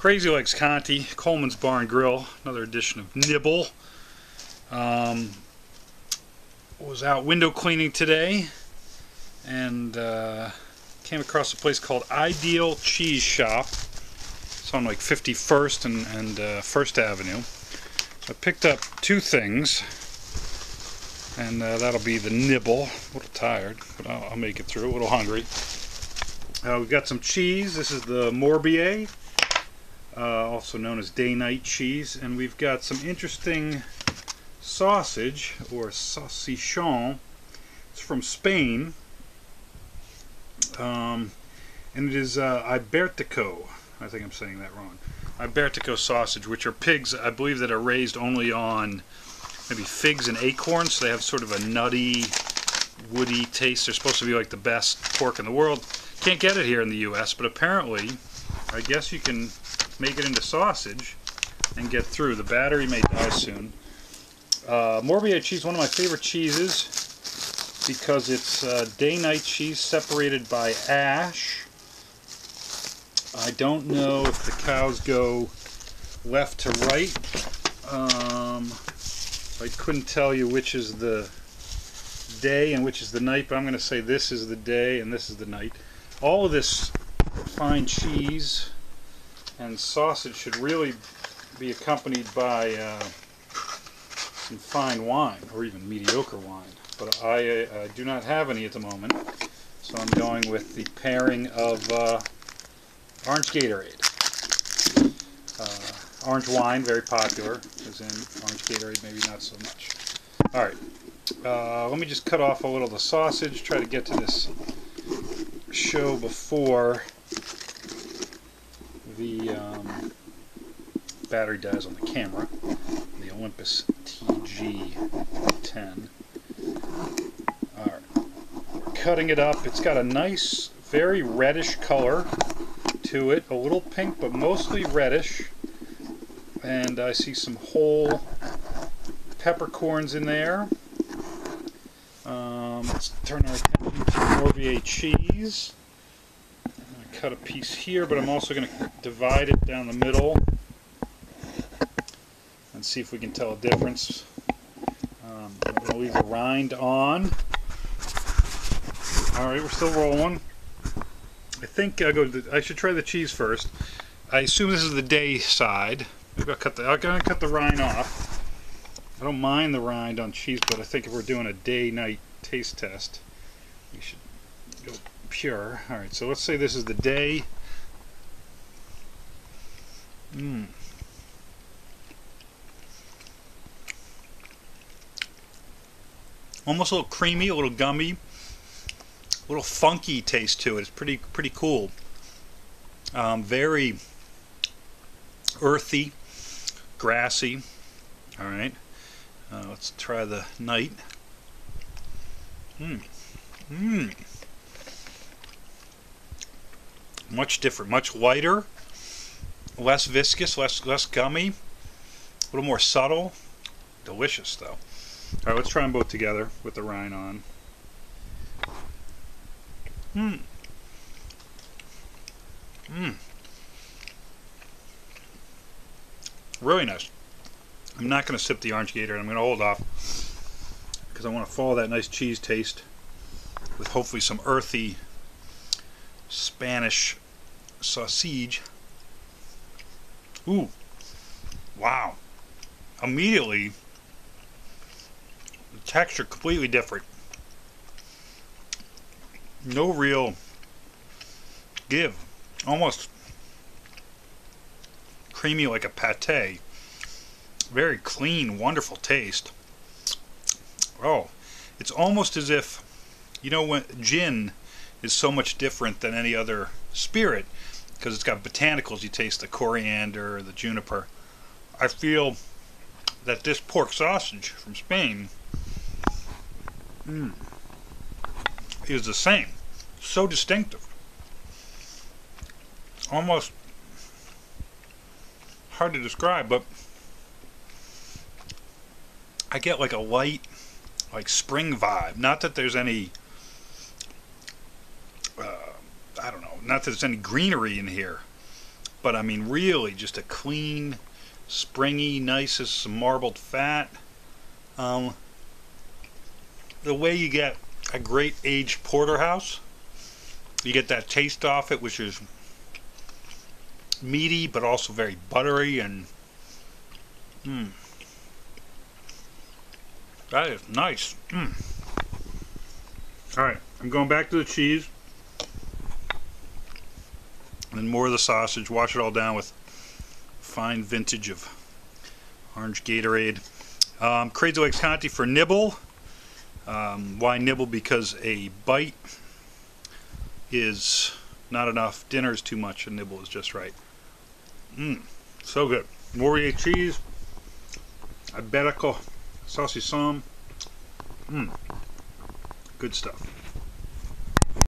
Crazy Legs Conti, Coleman's Bar and Grill, another edition of Nibble. Um, was out window cleaning today and uh, came across a place called Ideal Cheese Shoppe. It's on like 51st and, and uh, First Avenue. So I picked up two things and uh, that'll be the nibble. A little tired, but I'll, I'll make it through. A little hungry. Uh, we've got some cheese. This is the Morbier, uh, also known as day-night cheese, and we've got some interesting sausage or saucichon. It's from Spain, um, and it is uh, Ibertico. I think I'm saying that wrong. Ibertico sausage, which are pigs, I believe, that are raised only on maybe figs and acorns. So they have sort of a nutty, woody taste. They're supposed to be like the best pork in the world. Can't get it here in the U.S., but apparently, I guess you can make it into sausage and get through. The battery may die soon. Uh, Morbier cheese, one of my favorite cheeses because it's uh, day-night cheese separated by ash. I don't know if the cows go left to right. Um, I couldn't tell you which is the day and which is the night, but I'm going to say this is the day and this is the night all of this fine cheese and sausage should really be accompanied by uh, some fine wine or even mediocre wine. But I uh, do not have any at the moment so I'm going with the pairing of uh, orange Gatorade. Uh, orange wine very popular as in orange Gatorade maybe not so much. Alright uh, let me just cut off a little of the sausage try to get to this show before the um, battery dies on the camera, the Olympus TG10. Alright, cutting it up. It's got a nice, very reddish color to it, a little pink, but mostly reddish. And I see some whole peppercorns in there. Um, let's turn our attention to Morbier cheese. Cut a piece here, but I'm also going to divide it down the middle and see if we can tell a difference. Um, I'm going to leave the rind on. Alright, we're still rolling. I think I'll go the, I should try the cheese first. I assume this is the day side. Maybe I'll cut the, I'm going to cut the rind off. I don't mind the rind on cheese, but I think if we're doing a day-night taste test, we should go pure. Alright, so let's say this is the day. Mmm. Almost a little creamy, a little gummy, a little funky taste to it. It's pretty pretty cool. Um, very earthy, grassy. All right. Uh, let's try the night. Mmm. Mmm. Much different, much lighter, less viscous, less less gummy, a little more subtle. Delicious though. Alright, let's try them both together with the rind on. Mmm. Mmm. Really nice. I'm not going to sip the orange gator. I'm going to hold off because I want to follow that nice cheese taste with hopefully some earthy Spanish sausage. Ooh. Wow. Immediately, the texture completely different. No real give. Almost creamy like a pate very clean, wonderful taste. Oh, it's almost as if, you know, when gin is so much different than any other spirit because it's got botanicals. You taste the coriander, the juniper. I feel that this pork sausage from Spain mm, is the same. So distinctive. Almost hard to describe, but I get like a light, like spring vibe. Not that there's any, uh, I don't know, not that there's any greenery in here, but I mean, really, just a clean, springy, nice as marbled fat. Um, the way you get a great aged porterhouse, you get that taste off it, which is meaty but also very buttery and mm, that is nice. Mm. All right, I'm going back to the cheese and more of the sausage. Wash it all down with fine vintage of orange Gatorade. Um, Crazy Legs Conti for nibble. Um, why nibble? Because a bite is not enough. Dinner is too much. A nibble is just right. Mmm, so good. Morbier cheese. Iberico saucisson. Mmm, good stuff.